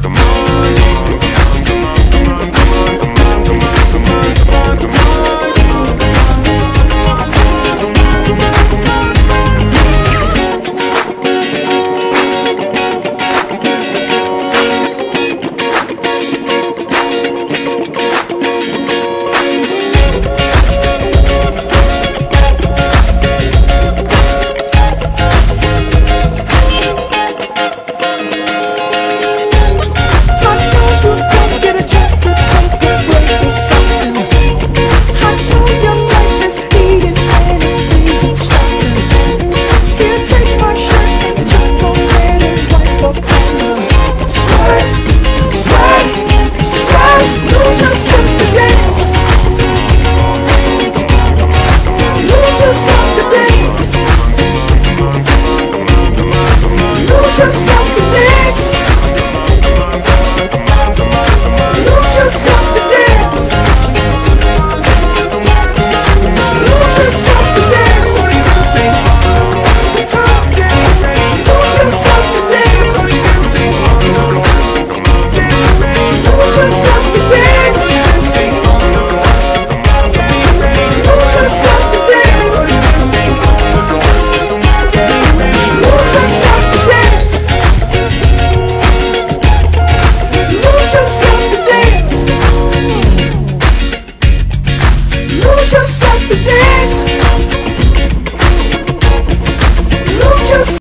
the moon just stop the dance the dance.